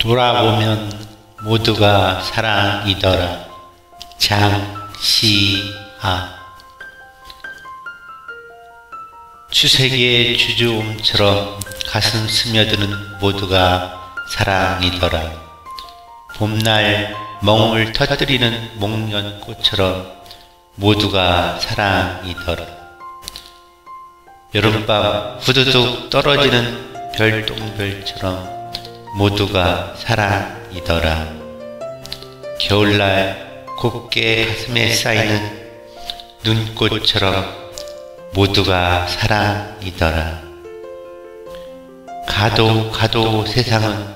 돌아보면 모두가 사랑이더라. 장시하 추세기의 주주음처럼 가슴 스며드는 모두가 사랑이더라. 봄날 멍을 터뜨리는 목련꽃처럼 모두가 사랑이더라. 여름밤 후두둑 떨어지는 별똥별처럼 모두가 사랑이더라. 겨울날 곱게 가슴에 쌓이는 눈꽃처럼 모두가 사랑이더라. 가도 가도 세상은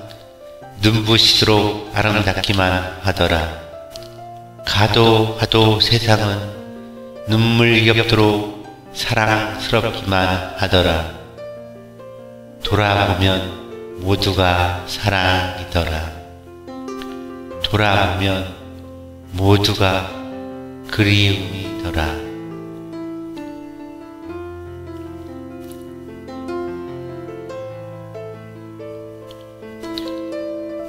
눈부시도록 아름답기만 하더라. 가도 가도 세상은 눈물 겹도록 사랑스럽기만 하더라. 돌아보면 모두가 사랑이더라. 돌아보면 모두가 그리움이더라.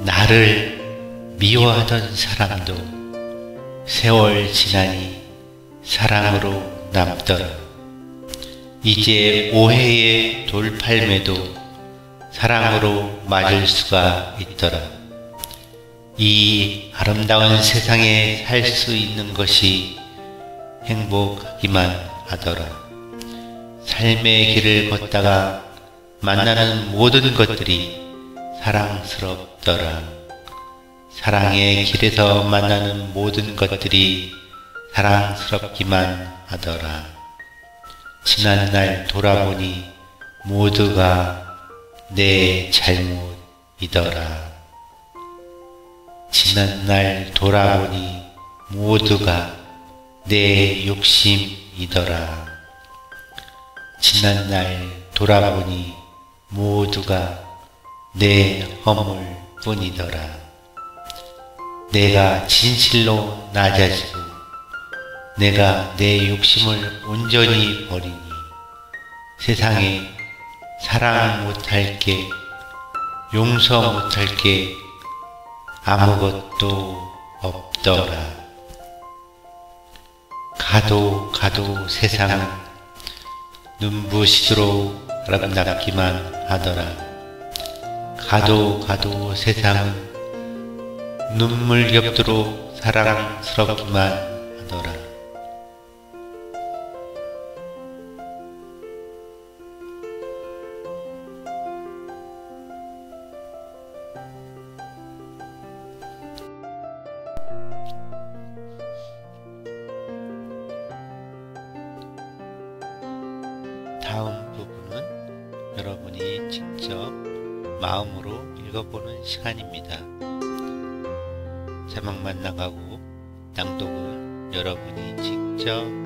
나를 미워하던 사람도 세월 지나니 사랑으로 남더라. 이제 오해의 돌팔매도 사랑으로 맞을 수가 있더라. 이 아름다운 세상에 살 수 있는 것이 행복하기만 하더라. 삶의 길을 걷다가 만나는 모든 것들이 사랑스럽더라. 사랑의 길에서 만나는 모든 것들이 사랑스럽기만 하더라. 지난 날 돌아보니 모두가 내 잘못이더라. 지난 날 돌아보니 모두가 내 욕심이더라. 지난 날 돌아보니 모두가 내 허물 뿐이더라. 내가 진실로 낮아지고 내가 내 욕심을 온전히 버리니 세상에 사랑 못할 게 용서 못할 게 아무것도 없더라. 가도 가도 세상은 눈부시도록 아름답기만 하더라. 가도 가도 세상은 눈물 겹도록 사랑스럽기만 하더라. 다음 부분은 여러분이 직접 마음으로 읽어보는 시간입니다. 자막만 나가고 낭독은 여러분이 직접